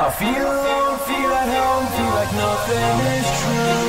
I feel alone, feel at home, feel like nothing is true.